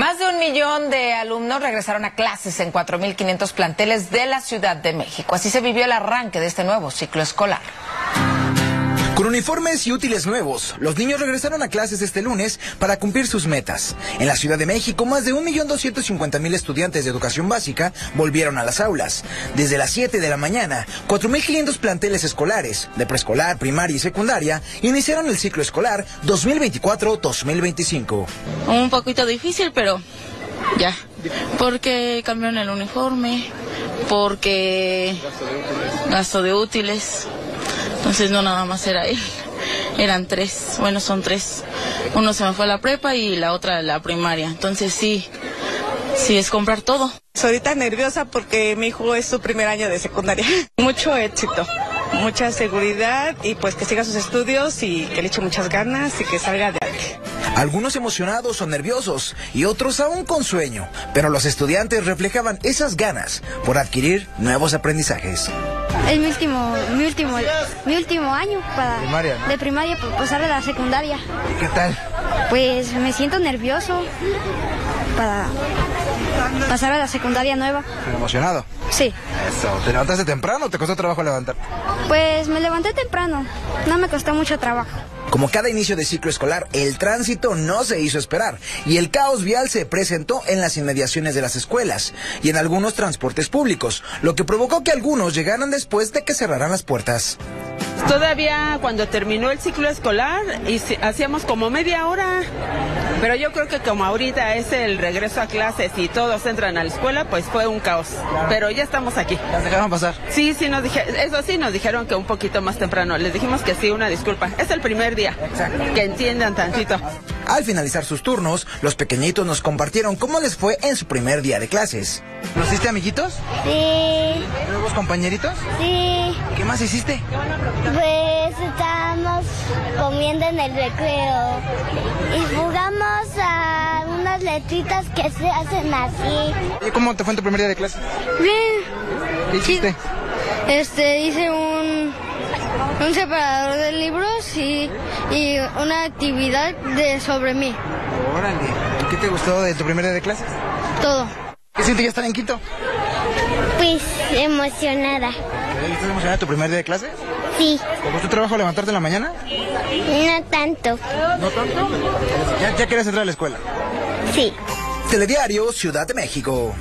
Más de un millón de alumnos regresaron a clases en 4.500 planteles de la Ciudad de México. Así se vivió el arranque de este nuevo ciclo escolar. Con uniformes y útiles nuevos, los niños regresaron a clases este lunes para cumplir sus metas. En la Ciudad de México, más de 1.250.000 estudiantes de educación básica volvieron a las aulas. Desde las 7 de la mañana, 4.500 planteles escolares, de preescolar, primaria y secundaria, iniciaron el ciclo escolar 2024-2025. Un poquito difícil, pero ya. Porque cambiaron el uniforme, porque gasto de útiles. Entonces no nada más era él, eran tres, bueno son tres. Uno se me fue a la prepa y la otra a la primaria. Entonces sí, sí es comprar todo. Soy ahorita nerviosa porque mi hijo es su primer año de secundaria. Mucho éxito, mucha seguridad y pues que siga sus estudios y que le eche muchas ganas y que salga adelante. Algunos emocionados o nerviosos y otros aún con sueño, pero los estudiantes reflejaban esas ganas por adquirir nuevos aprendizajes. Es mi último, mi último, mi último año para Primaria, ¿no? de primaria para pasar a la secundaria. ¿Qué tal? Pues me siento nervioso para pasar a la secundaria nueva. ¿Emocionado? Sí. Eso. ¿Te levantaste temprano o te costó trabajo levantar? Pues me levanté temprano. No me costó mucho trabajo. Como cada inicio de ciclo escolar, el tránsito no se hizo esperar y el caos vial se presentó en las inmediaciones de las escuelas y en algunos transportes públicos, lo que provocó que algunos llegaran después de que cerraran las puertas. Todavía cuando terminó el ciclo escolar y hacíamos como media hora, pero yo creo que como ahorita es el regreso a clases y todos entran a la escuela, pues fue un caos. Pero ya estamos aquí. ¿Las dejaron pasar? Sí, sí nos dijeron, eso sí nos dijeron que un poquito más temprano. Les dijimos que sí, una disculpa. Es el primer día. Que entiendan tantito. Al finalizar sus turnos, los pequeñitos nos compartieron cómo les fue en su primer día de clases. ¿Conociste amiguitos? Sí, ¿Nuevos compañeritos? sí, ¿Qué más hiciste? pues estábamos comiendo en el recreo y jugamos a unas letritas que se hacen así. Oye, ¿cómo te fue en tu primer día de clase? Bien. ¿Qué hiciste? Este hice un un separador de libros y, y una actividad de sobre mí. Órale. ¿Qué te gustó de tu primer día de clases? Todo. ¿Qué sientes ya estar en quinto? Pues emocionada. ¿Estás emocionada de tu primer día de clases? Sí, ¿Te costó trabajo levantarte en la mañana? no tanto. ¿No tanto? Ya, ya querías entrar a la escuela. Sí. Telediario Ciudad de México.